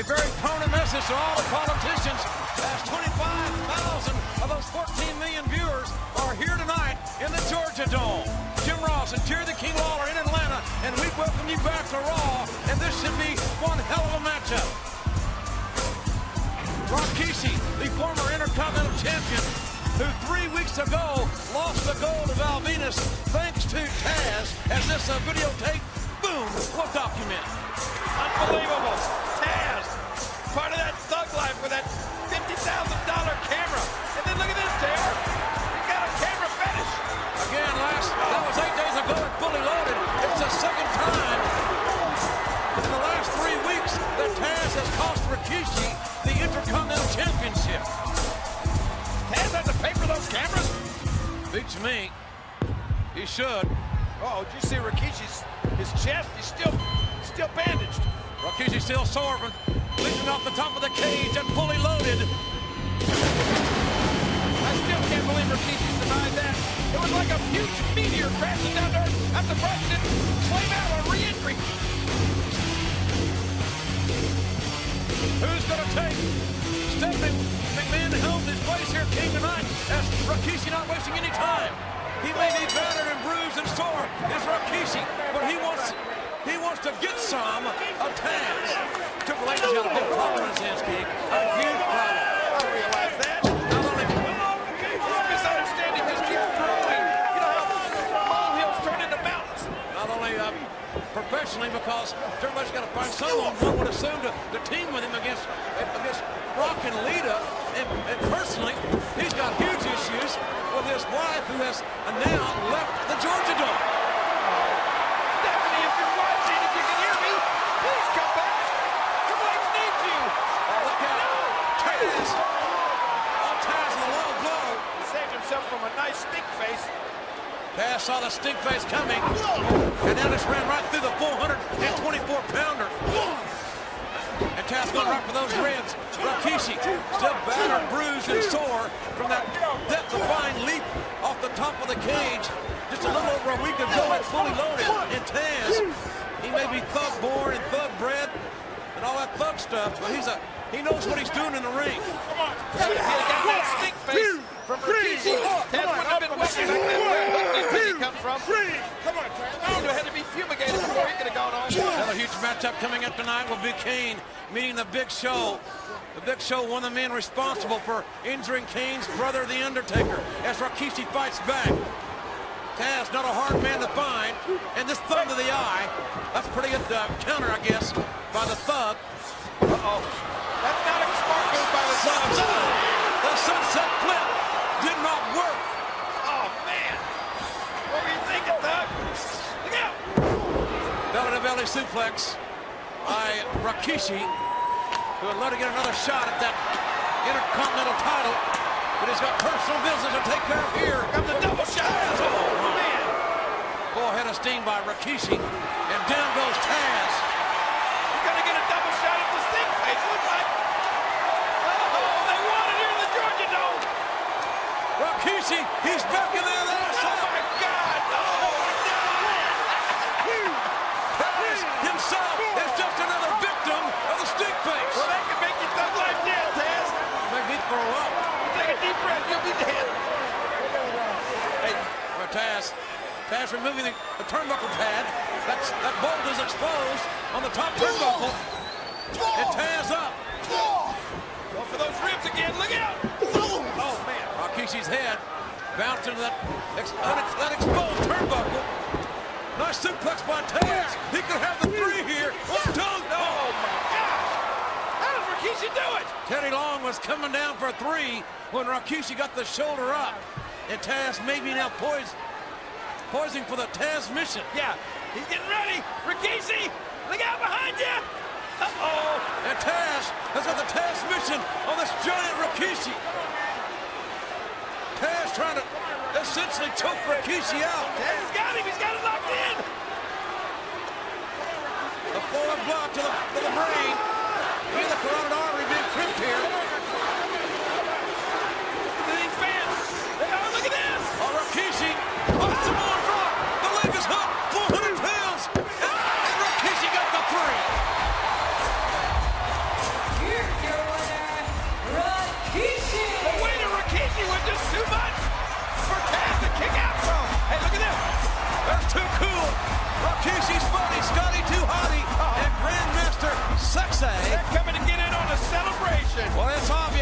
A very permanent message to all the politicians as 25,000 of those 14 million viewers are here tonight in the Georgia Dome. Jim Ross and Jerry the King Lawler in Atlanta, and we welcome you back to Raw, and this should be one hell of a matchup. Rikishi, the former Intercontinental Champion, who three weeks ago lost the gold to Val Venis thanks to Tazz, as this uh, videotape, boom, will document. Has cost Rikishi the Intercontinental Championship. Tazz has to pay for those cameras? Beats me. He should. Oh, did you see Rikishi's his chest? He's still still bandaged. Rikishi still sore from leaping off the top of the cage and fully loaded. I still can't believe Rikishi's denied that. It was like a huge meteor crashing down to Earth after Bryce didn't flame out on here King tonight as Rikishi not wasting any time. He may be battered and bruised and sore, is Rikishi, but he wants he wants to get some of Tazz. Triple H got a big problem in his hands, King. A huge problem. I realize that. Not only Misunderstanding just keeps growing. You know how molehills turn into mountains. not only uh, professionally because Triple H got to find someone one would assume to, to team with him against against Brock and Lita, and, and personally, he's got huge issues with his wife who has now left the Georgia Dome. Stephanie, if you're watching, if you can hear me, please come back. Triple H needs you. Oh, look out. Tazz. Oh, Tazz with a low blow. He saved himself from a nice stink face. Tazz saw the stink face coming, and now just ran right through the 424-pounder. And Tazz going right for those ribs. Rikishi still battered, bruised, and sore from that death-defying leap off the top of the cage just a little over a week ago and fully loaded. And Tazz, he may be thug-born and thug-bred and all that thug stuff, but he's a he knows what he's doing in the ring. If he got that stink face from Rikishi, Tazz would have been waiting back there where Hook City comes from. Come on, Tazz. He had to be fumigated before he could have gone on. Another huge matchup coming up tonight will be Kane meeting the Big Show. The Big Show, one of the men responsible for injuring Kane's brother, The Undertaker, as Rikishi fights back. Tazz, not a hard man to find, and this thumb to the eye, that's pretty good uh, counter, I guess, by the thug. Uh-oh. That's not a smart move by the up. The sunset flip did not work. Oh, man. What were you thinking, Thug? Look out. Belly-to-belly suplex by Rikishi, who would love to get another shot at that Intercontinental title, but he's got personal business to take care of here. Comes a double shot. Oh, man. Full head of steam by Rikishi, and down goes Tazz. You're going to get a double shot at the stink face. Looks like. Oh, they won it here in the Georgia Dome. Rikishi, he's back in there. There, Oh, my God. Tazz himself is just another victim of the stink face. Well, that could make you thug life dead, Tazz. Maybe throw up. Take a deep breath. You'll be dead. Hey, Tazz, Tazz removing the, the turnbuckle pad. That's, that bolt is exposed on the top turnbuckle. It Tazz up. Go for those ribs again. Look out. Oh, oh, man. Rikishi's head bounced into that, ex, that exposed turnbuckle. Nice suplex by Tazz. He could have the three here. One, two. Oh, my gosh. How does Rikishi do it? Teddy Long was coming down for a three when Rakishi got the shoulder up. And Tazz maybe now poised, poising for the Tazz mission. Yeah, he's getting ready. Rikishi, look out behind you. Uh-oh. And Tazz has got the Tazz mission on this giant Rikishi. Tazz trying to essentially choke Rikishi out. Tazz has got him. He's got him locked in. The forward block to the, to the brain. Feel the carotid artery being crimped here.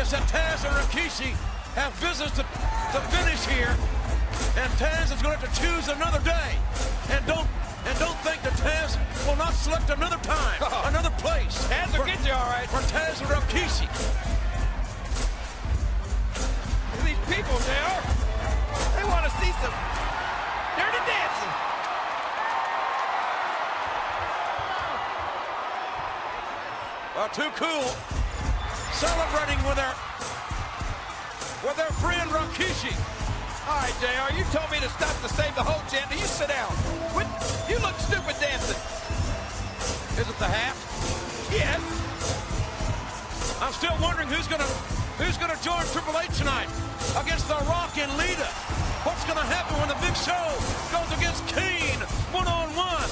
Is that Tazz and Rikishi have business to, to finish here. And Tazz is going to have to choose another day. And don't and don't think that Tazz will not select another time, another place. Tazz will get you all right. For Tazz and Rikishi. These people, they are. They want to see some dirty dancing. Well, too cool. Celebrating with their with their friend Rikishi. All right, JR, you told me to stop to save the whole chant. You sit down. What? You look stupid dancing. Is it the hat? Yes. I'm still wondering who's gonna who's gonna join Triple H tonight against The Rock and Lita. What's gonna happen when the Big Show goes against Kane one on one?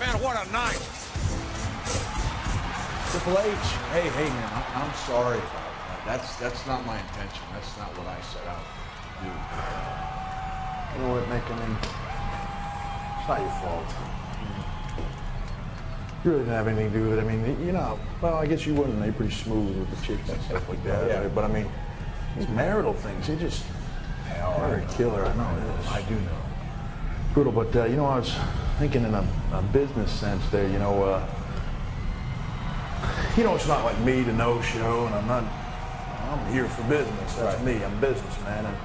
Man, what a night! Triple H, hey, hey, man, I'm sorry about that. That's that's not my intention. That's not what I set out to do. You know what, Mick? I mean, it's not your fault. You really didn't have anything to do with it. I mean, you know, well, I guess you wouldn't. They're pretty smooth with the chicks and stuff like that. Yeah. But I mean, these marital things, they just, They are. a killer. I know it is. I do know. brutal. But uh, you know, I was thinking in a, a business sense there. You know, uh, you know, it's not like me to no show, and I'm not. I'm here for business. That's Right. me. I'm a businessman, and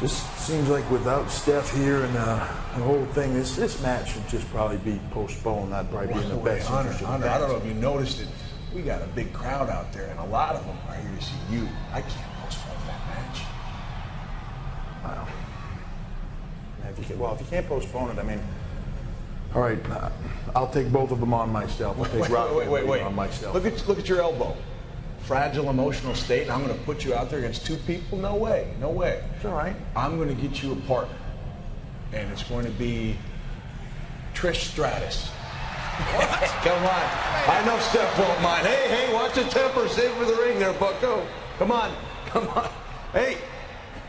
just seems like without Steph here and uh, the whole thing, this this match should just probably be postponed. That'd probably be in the best Hunter, interest of Hunter, I don't know if you noticed it. We got a big crowd out there, and a lot of them are here to see you. I can't postpone that match. Wow. If you can, well, if you can't postpone it, I mean, all right, uh, I'll take both of them on myself. I'll take Wait, Rocky wait, wait, wait. on myself. Look at look at your elbow. Fragile emotional state, and I'm going to put you out there against two people? No way, no way. It's all right. I'm going to get you a partner, and it's going to be Trish Stratus. Come on. I know Steph won't mind. Hey, hey, watch the temper. Save for the ring there, bucko. Come on. Come on. Hey,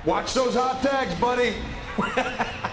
watch those hot tags, buddy.